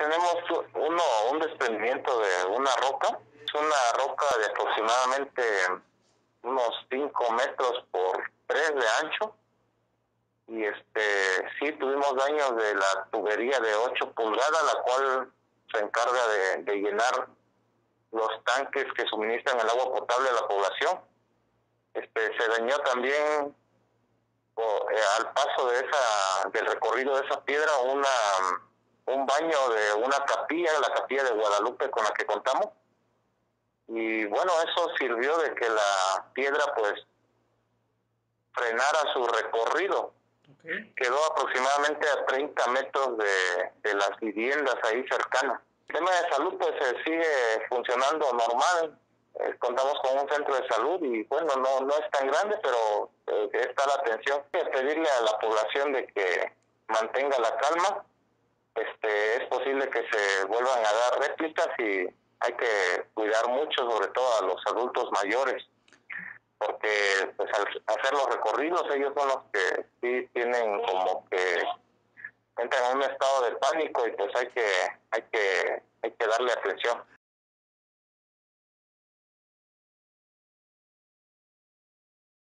tenemos uno, un desprendimiento de una roca. Es una roca de aproximadamente unos 5 metros por 3 de ancho. Y este sí tuvimos daños de la tubería de 8 pulgadas, la cual se encarga de, llenar los tanques que suministran el agua potable a la población. Este se dañó también eh, al paso de esa del recorrido de esa piedra una un baño de una capilla, la capilla de Guadalupe con la que contamos. Y bueno, eso sirvió de que la piedra pues frenara su recorrido. Quedó aproximadamente a 30 metros de, de las viviendas ahí cercanas. El tema de salud pues sigue funcionando normal. Eh, contamos con un centro de salud y bueno, no, no es tan grande, pero eh, está la atención. Pedirle a la población de que mantenga la calma este, es posible que se vuelvan a dar réplicas y hay que cuidar mucho, sobre todo a los adultos mayores, porque pues al hacer los recorridos ellos son los que sí tienen como que entran en un estado de pánico y pues hay que hay que hay que darle atención.